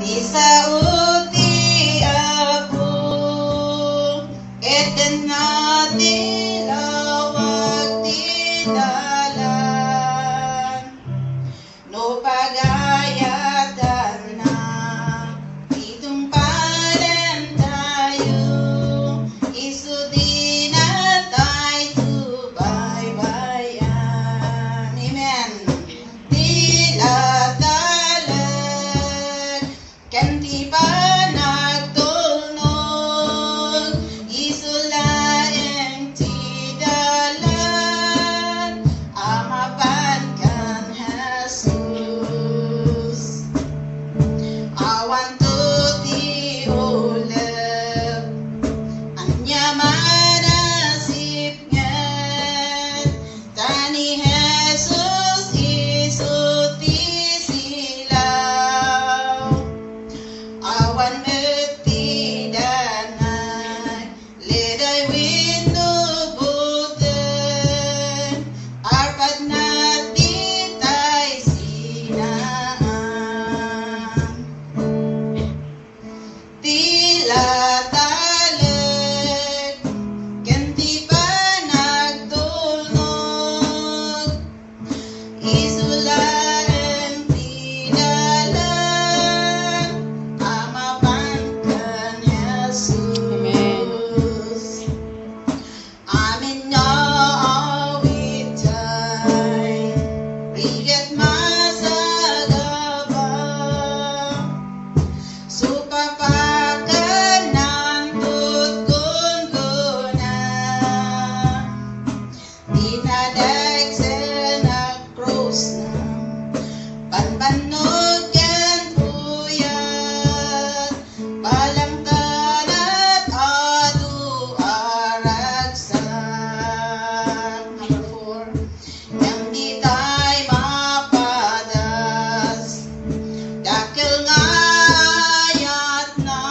Di sauti ako Ete na Dinadaig sa nagkros na Panpanod kan puyat Palangkan at adu aragsak Number four. Yang di tay mapadas Dakil nga ayat na